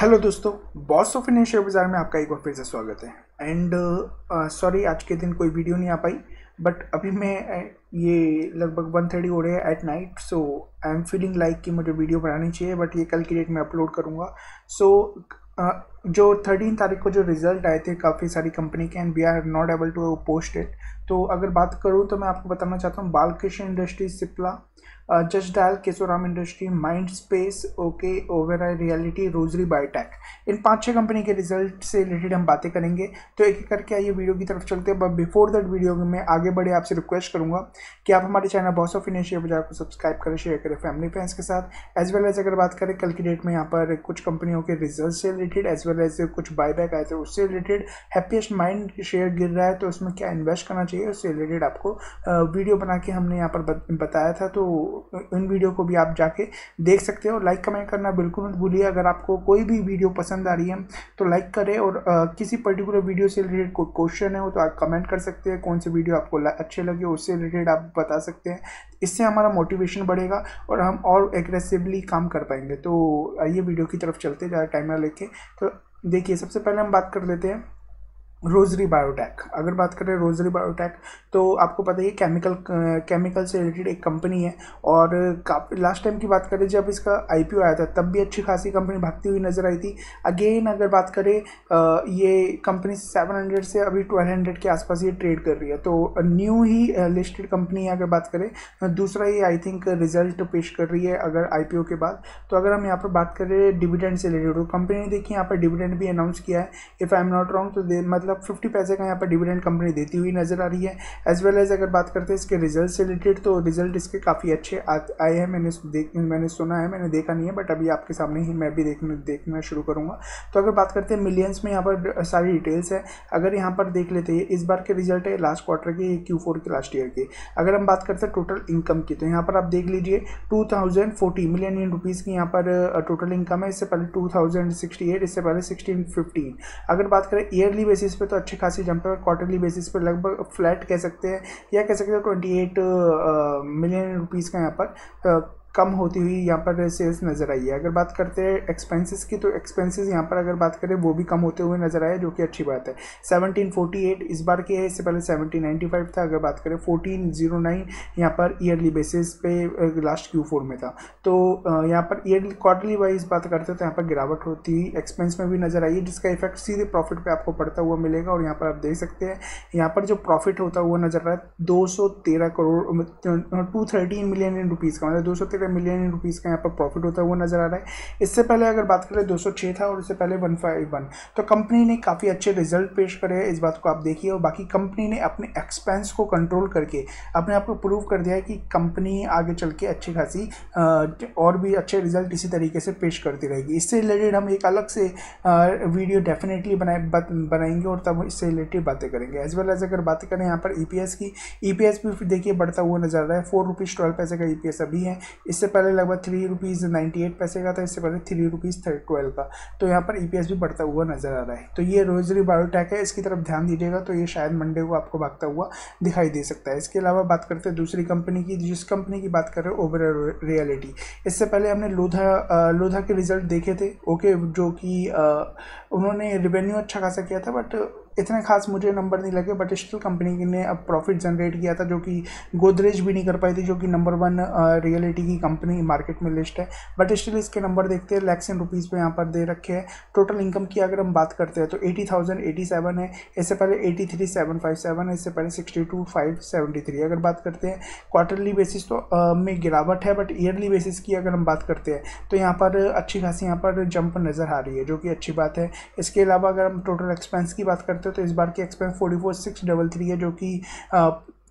Hello दोस्तों boss of Indian share बाज़ार में आपका एक बार फिर से स्वागत है। एंड सॉरी uh, आज के दिन कोई वीडियो नहीं आ पाई बट अभी मैं uh, ये लगभग वन थर्टी हो रहे हैं at night so I am feeling like कि मुझे वीडियो बनानी चाहिए बट ये कल की डेट में अपलोड करूँगा। सो so, uh, जो थर्टीन तारीख को जो रिज़ल्ट आए थे, काफ़ी सारी कंपनी के and we are not able to post it तो अगर बात करूँ तो मैं आपको बताना चाहता हूँ, Balkrishna industries Cipla just dial Kesoram industry mind space okay Oberoi reality Rossari biotech इन पाँच छह कंपनी के रिज़ल्ट से रिलेटेड हम बातें करेंगे। तो एक एक करके आइए वीडियो की तरफ़ चलते हैं। बट बिफोर दैट वीडियो में आगे बढ़े आपसे रिक्वेस्ट करूँगा कि आप हमारे चैनल बॉस ऑफ़ इंडिया बाज़ार को सब्सक्राइब करें शेयर करें फैमिली फ्रेंड्स के साथ। एज वेल एज अगर बात करें, कल की डेट में यहाँ पर कुछ कंपनियों के रिज़ल्ट से रिलेटेड एज वेल एज कुछ बायबैक आए थे। उससे रिलेटेड हैप्पीएस्ट माइंड शेयर गिर रहा है तो उसमें क्या इन्वेस्ट करना चाहिए? उससे रिलेटेड आपको वीडियो बना के हमने यहाँ पर बताया था तो इन वीडियो को भी आप जाके देख सकते हो। लाइक कमेंट करना बिल्कुल मत भूलिए। अगर आपको कोई भी वीडियो पसंद आ रही है तो लाइक करें और किसी पर्टिकुलर वीडियो से रिलेटेड कोई क्वेश्चन है वो तो आप कमेंट कर सकते हैं। कौन से वीडियो आपको अच्छे लगे उससे रिलेटेड आप बता सकते हैं। इससे हमारा मोटिवेशन बढ़ेगा और हम और एग्रेसिवली काम कर पाएँगे। तो आइए वीडियो की तरफ़ चलते ज़्यादा टाइम ना लेके। तो देखिए सबसे पहले हम बात कर लेते हैं रोजरी बायोटेक। अगर बात करें रोजरी बायोटेक तो आपको पता है केमिकल केमिकल से रिलेटेड एक कंपनी है और काफ़ी लास्ट टाइम की बात करें जब इसका आईपीओ आया था, तब भी अच्छी खासी कंपनी भागती हुई नज़र आई थी। अगेन अगर बात करें ये कंपनी 700 से अभी 1200 के आसपास ये ट्रेड कर रही है। तो न्यू ही लिस्टेड कंपनी है अगर बात करें दूसरा ये आई थिंक रिज़ल्ट पेश कर रही है अगर आईपीओ के बाद। तो अगर हम यहाँ पर बात करें डिविडेंड से रिलेटेड तो कंपनी ने देखिए यहाँ पर डिविडेंड भी अनाउंस किया है। If I am not wrong तो मतलब मतलब फिफ्टी पैसे का यहाँ पर डिविडेंड कंपनी देती हुई नज़र आ रही है। एज वेल एज अगर बात करते हैं इसके रिज़ल्ट से रिलेटेड तो रिज़ल्ट इसके काफ़ी अच्छे आए हैं। मैंने देख, मैंने सुना है, मैंने देखा नहीं है बट अभी आपके सामने ही मैं भी देखने, देखना शुरू करूँगा। तो अगर बात करते हैं मिलियंस में यहाँ पर सारी डिटेल्स है। अगर यहाँ पर देख लेते हैं, इस बार के रिज़ल्ट है लास्ट क्वार्टर के क्यू फोर के लास्ट ईयर के। अगर हम बात करते हैं टोटल इनकम की तो यहाँ पर आप देख लीजिए two thousand forty million Indian rupees की यहाँ पर टोटल इनकम है। इससे पहले टू थाउज़ेंड सिक्सटी एट इससे पहले सिक्सटीन फिफ्टीन अगर बात करें ईयरली बेसिस पे तो अच्छी खासी जंप है और क्वार्टरली बेसिस पर लगभग फ्लैट कह सकते हैं। या कह सकते हैं ट्वेंटी एट मिलियन रुपीज़ का यहाँ पर कम होती हुई यहाँ पर सेल्स नज़र आई है। अगर बात करते हैं एक्सपेंसेस की तो एक्सपेंसेस यहाँ पर अगर बात करें, वो भी कम होते हुए नज़र आए, जो कि अच्छी बात है। 1748 इस बार की है, इससे पहले 1795 था। अगर बात करें 1409 यहाँ पर ईयरली बेसिस पे लास्ट क्यू फोर में था। तो यहाँ पर ईयरली क्वार्टरली वाइज बात करते तो यहाँ पर गिरावट होती एक्सपेंस में भी नज़र आई है, जिसका इफ़ेक्ट सीधे प्रॉफिट पर आपको पड़ता हुआ मिलेगा। और यहाँ पर आप देख सकते हैं, यहाँ पर जो प्रॉफिट होता हुआ नज़र रहा है, दो सौ तेरह करोड़ टू मिलियन रुपीज़ का मतलब दो रुपये मिलियन रुपीज़ का यहाँ पर प्रॉफिट होता हुआ नज़र आ रहा है। इससे पहले अगर बात करें 206 था और इससे पहले 151 तो कंपनी ने काफ़ी अच्छे रिज़ल्ट पेश करे इस बात को आप देखिए। और बाकी कंपनी ने अपने एक्सपेंस को कंट्रोल करके, अपने आप को प्रूव कर दिया है कि कंपनी आगे चल के अच्छी खासी और भी अच्छे रिज़ल्ट इसी तरीके से पेश करती रहेगी। इससे रिलेटेड हम एक अलग से वीडियो डेफिनेटली बनाए बनाएँगे और तब इससे रिलेटेड बातें करेंगे। एज वेल एज अगर बात करें यहाँ पर ई e की ई e भी देखिए बढ़ता हुआ नज़र आ रहा है। फोर रुपीज़ ट्वेल्व पैसे का ई e अभी है। इससे पहले लगभग थ्री रुपीज़ नाइन्टी एट पैसे का था, इससे पहले थ्री रुपीज़ ट्वेल्व का। तो यहाँ पर ई e भी बढ़ता हुआ नज़र आ रहा है। तो ये रोजरी बायोटेक है, इसकी तरफ़ ध्यान दीजिएगा तो ये शायद मंडे को आपको भागता हुआ दिखाई दे सकता है। इसके अलावा बात करते हैं दूसरी कंपनी की, जिस कंपनी की बात कर रहे हैं ओवर रियलिटी इससे पहले हमने लोधा लोधा के रिज़ल्ट देखे थे ओके जो कि उन्होंने रिवेन्यू अच्छा खासा किया था बट इतने खास मुझे नंबर नहीं लगे बट स्टिल कंपनी ने अब प्रॉफिट जनरेट किया था, जो कि गोदरेज भी नहीं कर पाई थी, जो कि नंबर वन रियलिटी की कंपनी मार्केट में लिस्ट है। बट स्टिल इसके नंबर देखते हैं लैक्स इन रुपीज़ पे यहाँ पर दे रखे हैं। टोटल इनकम की अगर हम बात करते हैं तो एटी थाउज़ेंड एटी सेवन है। इससे पहले eighty three seven five seven है इससे पहले sixty two five seventy three अगर बात करते हैं क्वार्टरली बेसिस तो में गिरावट है बट ईयरली बेसिस की अगर हम बात करते हैं तो यहाँ पर अच्छी खासी यहाँ पर जंप नज़र आ रही है, जो कि अच्छी बात है। इसके अलावा अगर हम टोटल एक्सपेंस की बात करते हैं तो इस बार की expense forty four six double three है जो कि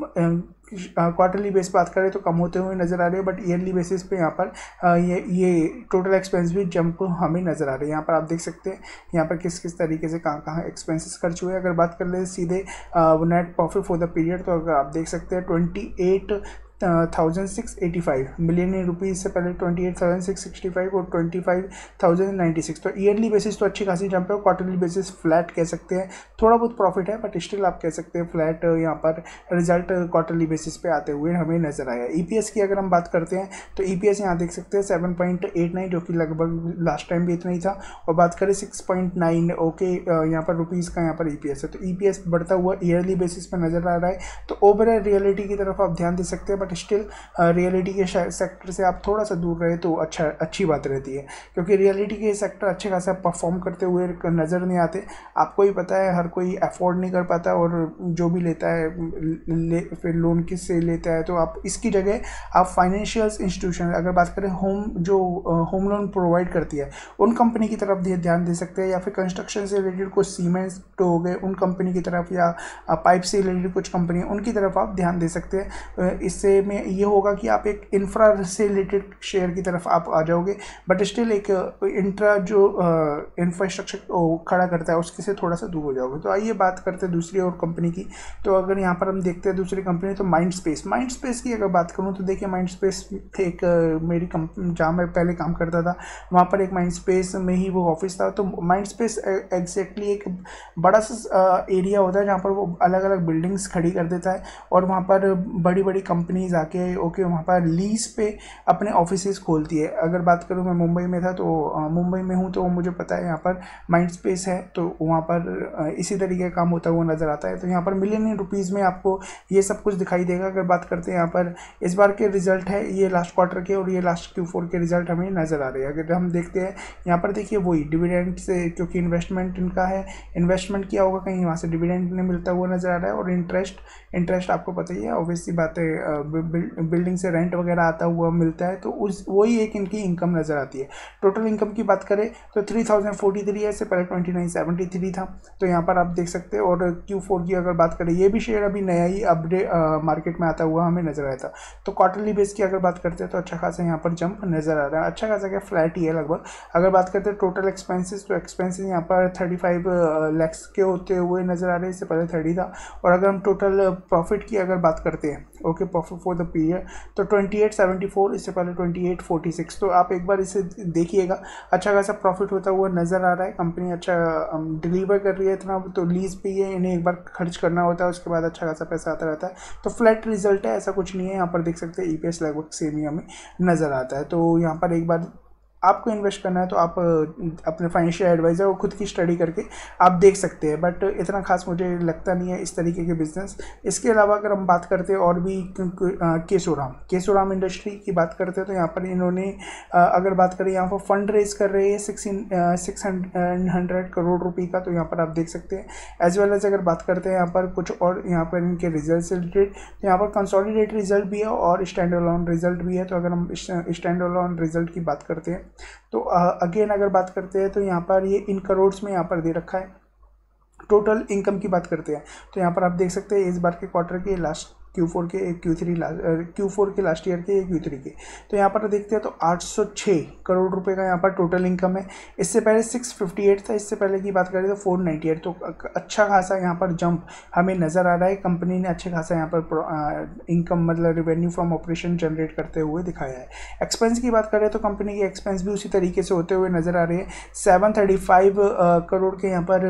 क्वार्टरली बेस बात करें तो कम होते हुए नज़र आ रहे हैं बट ईयरली बेसिस पे यहाँ पर आ, ये ये टोटल एक्सपेंस भी जंप हमें नज़र आ रहे हैं। यहाँ पर आप देख सकते हैं यहाँ पर किस किस तरीके से कहाँ कहाँ एक्सपेंसेस खर्च हुए अगर बात कर ले सीधे net profit for the period तो अगर आप देख सकते हैं twenty eight thousand six eighty five million rupees से पहले twenty eight thousand six sixty five और twenty five thousand ninety six तो ईयरली बेसिस तो अच्छी खासी जंप है क्वार्टरली बेसिस फ्लैट कह सकते हैं। थोड़ा बहुत प्रॉफिट है बट स्टिल आप कह सकते हैं फ्लैट यहाँ पर रिज़ल्ट क्वार्टरली बेसिस पे आते हुए हमें नज़र आया। ई e की अगर हम बात करते हैं तो ई पी एस यहाँ देख सकते हैं सेवन पॉइंट एट नाइन जो कि लगभग लास्ट टाइम भी इतना ही था, और बात करें सिक्स पॉइंट नाइन ओके यहाँ पर रुपीज़ का यहाँ पर ई पी एस है तो ई पी एस बढ़ता हुआ ईयरली बेसिस पर नज़र आ रहा है। तो ओवरऑल रियलिटी की तरफ़ आप ध्यान दे सकते हैं बट स्टिल रियलिटी के सेक्टर से आप थोड़ा सा दूर रहे तो अच्छा अच्छी बात रहती है। क्योंकि रियलिटी के सेक्टर अच्छे खासा परफॉर्म करते हुए नज़र नहीं आते। आपको ही पता है, हर कोई अफोर्ड नहीं कर पाता और जो भी लेता है, ले, फिर लोन किस से लेता है तो आप इसकी जगह आप फाइनेंशियल इंस्टीट्यूशन अगर बात करें होम जो होम लोन प्रोवाइड करती है, उन कंपनी की तरफ़ ध्यान दे सकते हैं या फिर कंस्ट्रक्शन से रिलेटेड कुछ सीमेंट्स तो हो गए, उन कंपनी की तरफ़ या पाइप से रिलेटेड कुछ कंपनी उनकी तरफ़ आप ध्यान दे सकते हैं। इससे में ये होगा कि आप एक इंफ्रा से रिलेटेड शेयर की तरफ़ आप आ जाओगे बट स्टिल एक इंट्रा जो इंफ्रास्ट्रक्चर खड़ा करता है, उसके से थोड़ा सा दूर हो जाओगे। तो आइए बात करते हैं दूसरी और कंपनी की। तो अगर यहाँ पर हम देखते हैं दूसरी कंपनी तो माइंड स्पेस माइंड स्पेस की अगर बात करूँ तो देखिए माइंड स्पेस एक मेरी कंपनी जहाँ मैं पहले काम करता था, वहाँ पर एक माइंड स्पेस में ही वो ऑफ़िस था। तो माइंड स्पेस एग्जैक्टली एक बड़ा सा एरिया होता है जहाँ पर वो अलग अलग बिल्डिंग्स खड़ी कर देता है और वहाँ पर बड़ी बड़ी कंपनीज़ आके ओके वहाँ पर लीज पे अपने ऑफ़िस खोलती है। अगर बात करूँ मैं मुंबई में था तो मुंबई में हूँ तो मुझे पता है यहाँ पर माइंड स्पेस है तो वहाँ पर इसी तरीके का काम होता हुआ नज़र आता है। तो यहाँ पर मिलियन रुपीज़ में आपको ये सब कुछ दिखाई देगा। अगर बात करते हैं यहाँ पर, इस बार के रिज़ल्ट है ये लास्ट क्वार्टर के और ये लास्ट क्यू फोर के रिज़ल्ट हमें नज़र आ रहे हैं। अगर हम देखते हैं, यहाँ पर देखिए वही डिविडेंड से, क्योंकि इन्वेस्टमेंट इनका है इन्वेस्टमेंट किया होगा कहीं, वहाँ से डिविडेंड नहीं मिलता हुआ नज़र आ रहा है और इंटरेस्ट इंटरेस्ट आपको पता ही है ऑब्वियसली बात बिल्डिंग से रेंट वगैरह आता हुआ मिलता है तो उस, वही एक इनकी इनकम नज़र आती है। टोटल इनकम की बात करें तो थ्री थाउज़ेंड फोर्टी थ्री है, इससे पहले ट्वेंटी नाइन सेवेंटी थ्री था। तो यहाँ पर आप देख सकते हैं, और क्यू फोर की अगर बात करें, ये भी शेयर अभी नया ही अपडेट मार्केट में आता हुआ हमें नज़र आया था। तो क्वार्टरली बेस की अगर बात करते हैं तो अच्छा खासा यहाँ पर जंप नज़र आ रहा है। अच्छा खासा क्या फ्लैट ही है लगभग। अगर बात करते हैं टोटल एक्सपेंसिस तो एक्सपेंसिस यहाँ पर थर्टी फाइव लैक्स के होते हुए नज़र आ रहे हैं, इससे पहले थर्टी था। और अगर हम टोटल प्रॉफिट की अगर बात करते हैं ओके फॉर द पीरियड तो ट्वेंटी एट सेवेंटी फोर इससे पहले ट्वेंटी एट फोर्टी सिक्स तो आप एक बार इसे देखिएगा। अच्छा खासा प्रॉफिट होता हुआ नज़र आ रहा है। कंपनी अच्छा डिलीवर कर रही है इतना तो लीज पे ही इन्हें एक बार खर्च करना होता है, उसके बाद अच्छा खासा पैसा आता रहता है। तो फ्लैट रिज़ल्ट है, ऐसा कुछ नहीं है। यहाँ पर देख सकते हैं ई एस लगभग सेम ही हमें नज़र आता है। तो यहाँ पर एक बार आपको इन्वेस्ट करना है तो आप अपने फाइनेंशियल एडवाइज़र और खुद की स्टडी करके आप देख सकते हैं। बट इतना खास मुझे लगता नहीं है इस तरीके के बिज़नेस इसके अलावा अगर हम बात करते हैं और भी केसोराम केसोराम इंडस्ट्री की बात करते हैं तो यहाँ पर इन्होंने अगर बात करें यहाँ पर फंड रेज कर रहे हैं सिक्स सिक्स हंड्रेड करोड़ रुपये का तो यहाँ पर आप देख सकते हैं। एज वेल एज अगर बात करते हैं यहाँ पर कुछ और, यहाँ पर इनके रिज़ल्ट से रिलेटेड तो यहाँ पर कंसोलिडेट रिज़ल्ट भी है और स्टैंड अलोन रिज़ल्ट भी है। तो अगर हम स्टैंड अलोन रिज़ल्ट की बात करते हैं तो अगेन अगर बात करते हैं तो यहाँ पर ये इन करोड्स में यहाँ पर दे रखा है। टोटल इनकम की बात करते हैं तो यहाँ पर आप देख सकते हैं, इस बार के क्वार्टर के लास्ट क्यू फोर के एक क्यू थ्री क्यू फोर के लास्ट ईयर के एक क्यू थ्री के। तो यहाँ पर देखते हैं तो आठ सौ छः करोड़ रुपए का यहाँ पर टोटल इनकम है। इससे पहले सिक्स फिफ्टी एट था, इससे पहले की बात करें तो फोर नाइन्टी एट तो अच्छा खासा यहाँ पर जंप हमें नज़र आ रहा है। कंपनी ने अच्छे खासा यहाँ पर इनकम मतलब रिवेन्यू फ्रॉम ऑपरेशन जनरेट करते हुए दिखाया है। एक्सपेंस की बात करें तो कंपनी की एक्सपेंस भी उसी तरीके से होते हुए नज़र आ रहे हैं। सेवन थर्टी फाइव करोड़ के यहाँ पर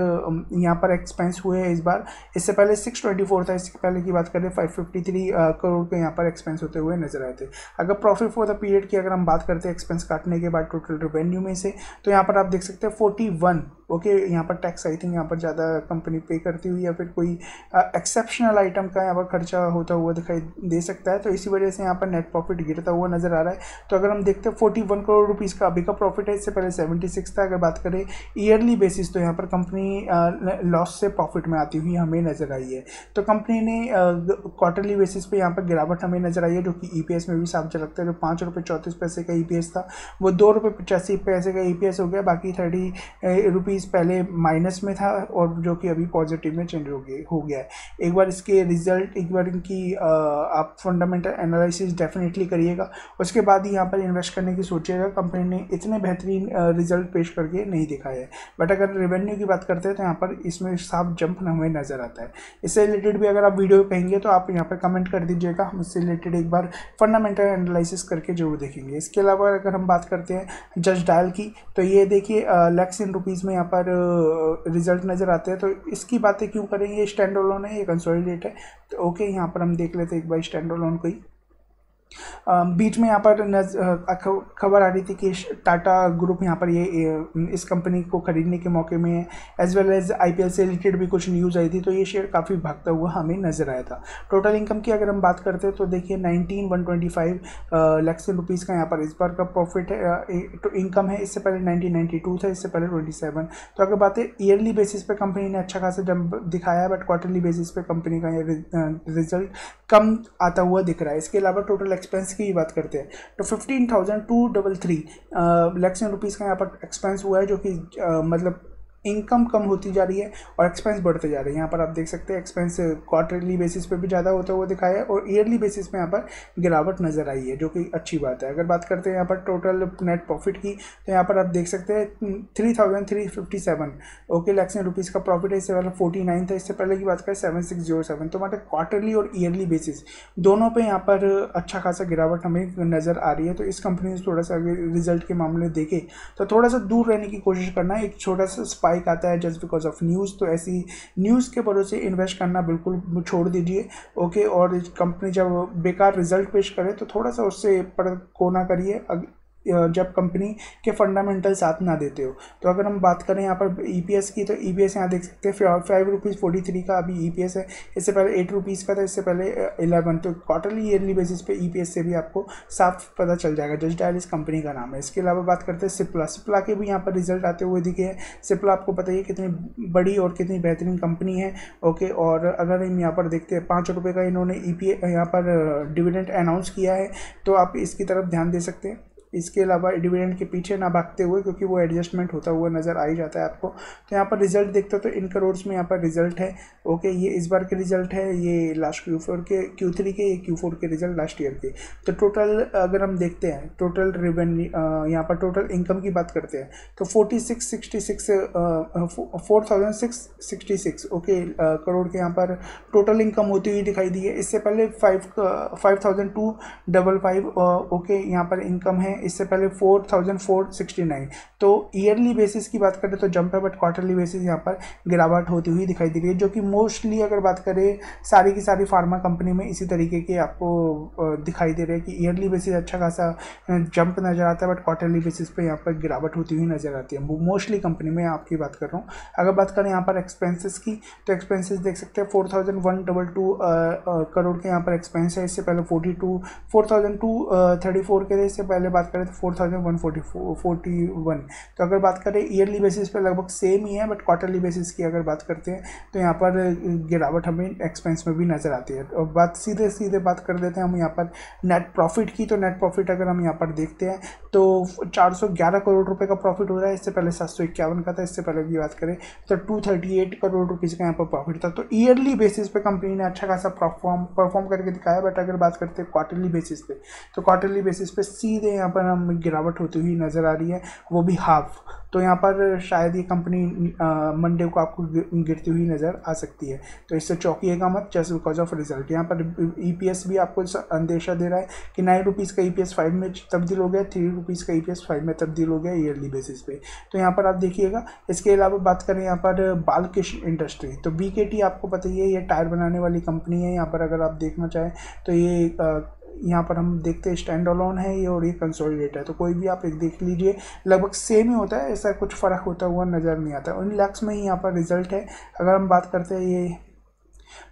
यहाँ पर एक्सपेंस हुए हैं इस बार। इससे पहले सिक्स ट्वेंटी फोर था इससे पहले की बात करें फाइव फिफ्टी थ्री करोड़ के यहाँ पर एक्सपेंस होते हुए नज़र आए थे। अगर प्रॉफिट फॉर द पीरियड की अगर हम बात करते हैं एक्सपेंस काटने के बाद टोटल रेवेन्यू में से तो यहाँ पर आप देख सकते हैं फोर्टी वन ओके, यहाँ पर टैक्स आई थिंक यहाँ पर ज़्यादा कंपनी पे करती हुई या फिर कोई एक्सेप्शनल आइटम का यहाँ पर खर्चा होता हुआ दिखाई दे सकता है। तो इसी वजह से यहाँ पर नेट प्रॉफिट गिरता हुआ नज़र आ रहा है। तो अगर हम देखते हैं फोर्टी वन करोड़ रुपीज़ का अभी का प्रॉफिट है, इससे पहले सेवेंटी सिक्स था। अगर बात करें ईयरली बेसिस तो यहाँ पर कंपनी लॉस से प्रॉफिट में आती हुई हमें नज़र आई है। तो कंपनी ने क्वार्टरली बेसिस पे यहाँ पर गिरावट हमें नज़र आई है, जो कि ई e में भी साफ़ झलकता है, जो पाँच रुपये चौंतीस पैसे का ई e था। वो दो रुपये पचासी पैसे का ई e हो गया, बाकी थर्टी रुपीज़ रुपीज़ पहले माइनस में था और जो कि अभी पॉजिटिव में चेंज हो गया हो गया है। एक बार इसके रिज़ल्ट एक बार इनकी आप फंडामेंटल एनालिसिस डेफिनेटली करिएगा। उसके बाद ही यहाँ पर इन्वेस्ट करने की सोचिएगा। कंपनी ने इतने बेहतरीन रिज़ल्ट पेश करके नहीं दिखाया है। बट अगर रेवेन्यू की बात करते हैं तो यहाँ पर इसमें साफ़ जंप हमें नज़र आता है। इससे रिलेटेड भी अगर आप वीडियो कहेंगे तो आप यहाँ पर कमेंट कर दीजिएगा। हम इससे रिलेटेड एक बार फंडामेंटल एनालिसिस करके ज़रूर देखेंगे। इसके अलावा अगर हम बात करते हैं जस्ट डायल की तो ये देखिए लैक्स इन रुपीज़ में यहाँ पर रिज़ल्ट नज़र आते हैं तो इसकी बातें क्यों करेंगे? स्टैंड लोन है, ये कंसोलिडेट है। तो ओके यहाँ पर हम देख लेते हैं एक बार स्टैंड लोन को ही बीच में यहाँ पर खबर आ रही थी कि टाटा ग्रुप यहाँ पर ये इस कंपनी को खरीदने के मौके में एज वेल एज आईपीएल से रिलेटेड भी कुछ न्यूज़ आई थी तो ये शेयर काफ़ी भागता हुआ हमें नज़र आया था। टोटल इनकम की अगर हम बात करते हैं तो देखिए nineteen one twenty five lakhs rupees का यहाँ पर इस बार का प्रॉफिट है तो इनकम है, इससे पहले नाइनटीन नाइन्टी टू था, इससे पहले ट्वेंटी सेवन तो अगर बात है ईयरली बेसिस पर कंपनी ने अच्छा खासा जब दिखाया बट क्वार्टरली बेसिस पर कंपनी का ये रिज़ल्ट कम आता हुआ दिख रहा है। इसके अलावा टोटल एक्सपेंस की बात करते हैं। तो fifteen thousand two double three lakhs rupees का यहाँ पर एक्सपेंस हुआ है, जो कि मतलब इनकम कम होती जा रही है और एक्सपेंस बढ़ते जा रहे हैं। यहाँ पर आप देख सकते हैं एक्सपेंस क्वार्टरली बेसिस पे भी ज़्यादा होता हुआ दिखाया है और ईयरली बेसिस पे यहाँ पर गिरावट नज़र आई है, जो कि अच्छी बात है। अगर बात करते हैं यहाँ पर टोटल नेट प्रॉफिट की तो यहाँ पर आप देख सकते हैं three thousand three fifty seven okay lakhs rupees का प्रॉफिट है। इससे पहले फोर्टी नाइन था, इससे पहले की बात करें सेवन सिक्स ज़ीरो सेवन तो मतलब क्वार्टरली और ईयरली बेसिस दोनों पर यहाँ पर अच्छा खासा गिरावट हमें नज़र आ रही है। तो इस कंपनी से थोड़ा सा अगर रिज़ल्ट के मामले देखें तो थोड़ा सा दूर रहने की कोशिश करना एक छोटा सा स्पाइक आता है जस्ट बिकॉज़ ऑफ़ न्यूज़ तो ऐसी न्यूज़ के भरोसे इन्वेस्ट करना बिल्कुल छोड़ दीजिए ओके और कंपनी जब बेकार रिज़ल्ट पेश करे तो थोड़ा सा उससे पर कोना करिए जब कंपनी के फंडामेंटल साथ ना देते हो। तो अगर हम बात करें यहाँ पर ई e की तो ई पी एस यहाँ देख सकते हैं फाइव रुपीज़ फोर्टी थ्री का अभी ई पी एस है। इससे पहले एट रुपीज़ का था, इससे पहले इलेवन तो क्वार्टरली ईयरली बेसिस पे ई पी एस से भी आपको साफ़ पता चल जाएगा। जस्ट डायल इस कंपनी का नाम है। इसके अलावा बात करते हैं सिप्ला सिप्ला के भी यहाँ पर रिज़ल्ट आते हुए दिखे हैं। सिप्ला आपको पता ही कितनी बड़ी और कितनी बेहतरीन कंपनी है। ओके, और अगर हम यहाँ पर देखते हैं, पाँच रुपये का इन्होंने ई पी यहाँ पर डिविडेंट अनाउंस किया है तो आप इसकी तरफ़ ध्यान दे सकते हैं। इसके अलावा डिविडेंड के पीछे ना भागते हुए, क्योंकि वो एडजस्टमेंट होता हुआ नज़र आ ही जाता है आपको। तो यहाँ पर रिज़ल्ट देखते हो तो इन करोड्स में यहाँ पर रिज़ल्ट है। ओके ये इस बार के रिज़ल्ट है, ये लास्ट क्यू फोर के क्यू थ्री के, ये क्यू फोर के रिज़ल्ट लास्ट ईयर के। तो टोटल अगर हम देखते हैं टोटल रेवेन्यू यहाँ पर टोटल इनकम की बात करते हैं तो forty six sixty six four thousand six sixty six okay crore के यहाँ पर टोटल इनकम होती हुई दिखाई दी है। इससे पहले five five thousand two double five okay यहाँ पर इनकम है। इससे पहले four thousand four sixty nine. तो ईयरली बेसिस की बात करें तो जंप है बट क्वार्टरली बेसिस यहाँ पर गिरावट होती हुई दिखाई दे रही है, जो कि मोस्टली अगर बात करें, सारी की सारी फार्मा कंपनी में इसी तरीके के आपको दिखाई दे रहे हैं कि ईयरली बेसिस अच्छा खासा जंप नज़र आता है बट क्वार्टरली बेसिस पर यहाँ पर गिरावट होती हुई नज़र आती है। मोस्टली कंपनी में आपकी बात कर रहा हूँ। अगर बात करें यहाँ पर एक्सपेंसेस की तो एक्सपेंसेस देख सकते हैं, four thousand one double two crore के यहाँ पर एक्सपेंस है, इससे पहले forty two four thousand two thirty four के इससे पहले बात करें तो four thousand one forty forty one तो अगर बात करें ईयरली बेसिस पे लगभग सेम ही है बट क्वार्टरली बेसिस की अगर बात करते हैं तो यहाँ पर गिरावट हमें एक्सपेंस में भी नज़र आती है। और बात सीधे सीधे बात कर देते हैं हम यहाँ पर नेट प्रॉफिट की। तो नेट प्रॉफिट अगर हम यहाँ पर देखते हैं तो 411 करोड़ रुपए का प्रॉफिट हो रहा है। इससे पहले सात सौ इक्यावन का था, इससे पहले की बात करें तो 238 करोड़ रुपीज़ का यहाँ पर प्रॉफिट था। तो ईयरली बेसिस पे कंपनी ने अच्छा खासा परफॉर्म परफॉर्म करके दिखाया बट अगर बात करते हैं क्वार्टरली बेसिस पे तो क्वार्टरली बेसिस पे सीधे यहाँ पर हम गिरावट होती हुई नज़र आ रही है, वो भी हाफ़ तो यहाँ पर शायद ये कंपनी मंडे को आपको गिरती हुई नज़र आ सकती है। तो इससे चौंकिएगा मत जस्ट बिकॉज़ ऑफ़ रिज़ल्ट यहाँ पर ईपीएस भी आपको अंदेशा दे रहा है कि नाइन रुपीज़ का ई पी फाइव में तब्दील हो गया थ्री रुपीज़ का ई पी फाइव में तब्दील हो गया ईयरली बेसिस पे। तो यहाँ पर आप देखिएगा, इसके अलावा बात करें यहाँ पर बालकिश इंडस्ट्री तो बी आपको पता ही है, ये टायर बनाने वाली कंपनी है। यहाँ पर अगर आप देखना चाहें तो ये यहाँ पर हम देखते हैं स्टैंड अलोन है ये और ये कंसोलिडेट है। तो कोई भी आप एक देख लीजिए, लगभग सेम ही होता है, ऐसा कुछ फ़र्क होता हुआ नज़र नहीं आता। उन लैक्स में ही यहाँ पर रिज़ल्ट है। अगर हम बात करते हैं ये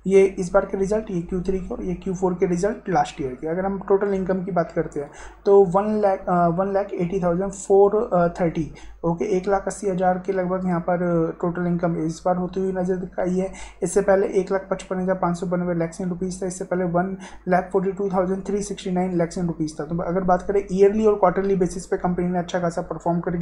ये इस बार के रिज़ल्ट, ये क्यू थ्री के और ये क्यू फोर के रिज़ल्ट लास्ट ईयर के। अगर हम टोटल इनकम की बात करते हैं तो one lakh one lakh eighty thousand four thirty okay एक लाख अस्सी हज़ार के लगभग यहाँ पर टोटल इनकम इस बार होती हुई नज़र दिखाई है। इससे पहले एक लाख पचपन हज़ार पाँच सौ बानवे लैक्स इन रुपीज़ था। इससे पहले one lakh forty two thousand three sixty nine lakhs in rupees था। तो अगर बात करें ईयरली और क्वार्टरली बेसिस पे कंपनी ने अच्छा खासा परफॉर्म कर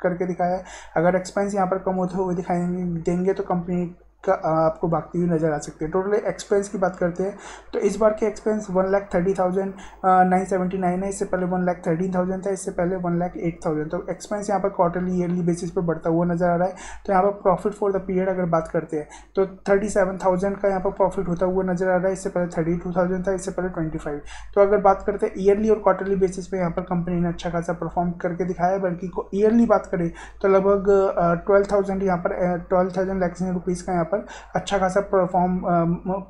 करके दिखाया है। अगर एक्सपेंस यहाँ पर कम होते हुए दिखाई देंगे तो कंपनी का आपको भागती हुई नज़र आ सकती है। टोटल एक्सपेंस की बात करते हैं तो इस बार के expense one lakh thirty thousand nine seventy nine है। इससे पहले वन लाख थर्टीन थाउज़ेंड था, इससे पहले वन लाख एट थाउज़ेंड तो एक्सपेंस यहाँ पर क्वार्टरली ईयरली बेसिस पर बढ़ता हुआ नज़र आ रहा है। तो यहाँ पर प्रॉफिट फॉर द पीरियड अगर बात करते हैं तो थर्टी सेवन थाउज़ेंड का यहाँ पर प्रॉफिट होता हुआ नज़र आ रहा है। इससे पहले थर्टी टू थाउज़ेंड था, इससे पहले ट्वेंटी फाइव तो अगर बात करते हैं ईयरली और क्वार्टरली बेसिस पे, यहाँ पर कंपनी ने अच्छा खासा परफॉर्म करके दिखाया है। बल्कि ईयरली बात करें तो लगभग ट्वेल्व थाउज़ेंड यहाँ पर ट्वेल्व थाउज़ेंड लैक्स रुपीज़ का यहाँ पर अच्छा खासा परफॉर्म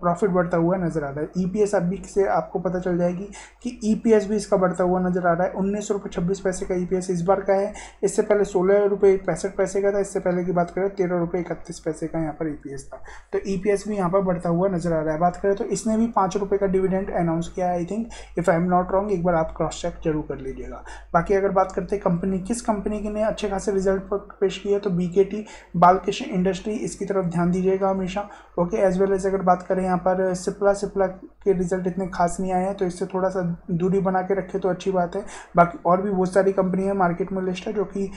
प्रॉफिट बढ़ता हुआ नज़र आ रहा है। ईपीएस e अभी से आपको पता चल जाएगी कि ईपीएस e भी इसका बढ़ता हुआ नज़र आ रहा है। उन्नीस रुपये छब्बीस पैसे का ईपीएस e इस बार का है। इससे पहले सोलह रुपये पैंसठ पैसे का था। इससे पहले की बात करें, तेरह रुपये इकतीस पैसे का यहाँ पर ईपीएस था। तो ईपीएस भी यहाँ पर बढ़ता हुआ नज़र आ रहा है। बात करें तो इसने भी पाँच रुपये का डिविडेंड अनाउंस किया I think if I am not wrong एक बार आप क्रॉस चेक ज़रूर कर लीजिएगा। बाकी अगर बात करते हैं कंपनी किस कंपनी ने अच्छे खासे रिज़ल्ट पेश किया तो बी के टी बालकृष्ण इंडस्ट्री इसकी तरफ़ ध्यान दीजिएगा हमेशा। ओके एज वेल एज अगर बात करें यहाँ पर सिप्ला सिप्ला के रिज़ल्ट इतने खास नहीं आए हैं तो इससे थोड़ा सा दूरी बना के रखें तो अच्छी बात है। बाकी और भी बहुत सारी कंपनी है मार्केट में लिस्ट है, जो कि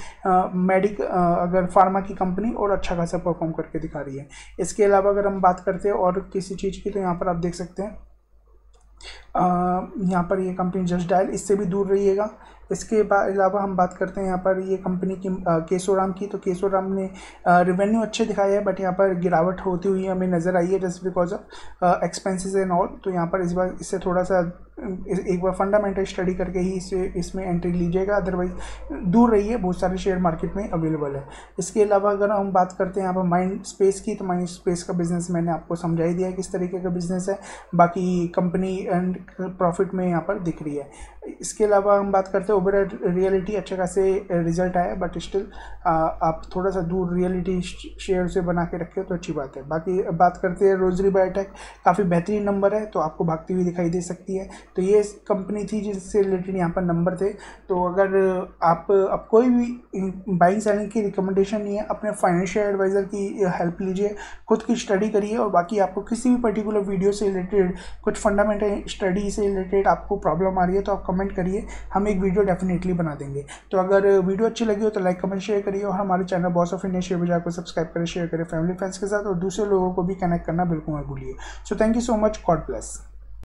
मेडिक अगर फार्मा की कंपनी और अच्छा खासा परफॉर्म करके दिखा रही है। इसके अलावा अगर हम बात करते हैं और किसी चीज़ की तो यहाँ पर आप देख सकते हैं। यहाँ पर ये कंपनी जस्ट डायल इससे भी दूर रहिएगा। इसके अलावा हम बात करते हैं यहाँ पर ये कंपनी की केसोराम की। तो केसोराम ने रिवेन्यू अच्छे दिखाए हैं बट यहाँ पर गिरावट होती हुई हमें नज़र आई है just because of expenses and all तो यहाँ पर इस बार इससे थोड़ा सा एक बार फंडामेंटल स्टडी करके ही इसे, इसमें एंट्री लीजिएगा। अदरवाइज़ दूर रहिए, बहुत सारे शेयर मार्केट में अवेलेबल है। इसके अलावा अगर हम बात करते हैं यहाँ पर माइंड स्पेस की तो माइंड स्पेस का बिज़नेस मैंने आपको समझा ही दिया है किस तरीके का बिज़नेस है। बाकी कंपनी एंड प्रॉफिट में यहाँ पर दिख रही है। इसके अलावा हम बात करते हैं ओवर रियलिटी अच्छे खासे रिज़ल्ट आया बट स्टिल आप थोड़ा सा दूर रियलिटी शेयर से बना के रखे तो अच्छी बात है। बाकी बात करते हैं रोजरी बायोटेक काफ़ी बेहतरीन नंबर है तो आपको भागती हुई दिखाई दे सकती है। तो ये कंपनी थी जिससे रिलेटेड यहाँ पर नंबर थे। तो अगर आप अब कोई भी बाइंग सेलिंग की रिकमेंडेशन नहीं है, अपने फाइनेंशियल एडवाइज़र की हेल्प लीजिए, खुद की स्टडी करिए, और बाकी आपको किसी भी पर्टिकुलर वीडियो से रिलेटेड कुछ फंडामेंटल स्टडी से रिलेटेड आपको प्रॉब्लम आ रही है तो आप कमेंट करिए। हम एक वीडियो डेफिनेटली बना देंगे। तो अगर वीडियो अच्छी लगी हो तो लाइक कमेंट शेयर करिए और हमारे channel boss of India share Bazaar को सब्सक्राइब करें शेयर करें फैमिली फ्रेंड्स के साथ और दूसरे लोगों को भी कनेक्ट करना बिल्कुल मत भूलिए। So thank you so much God plus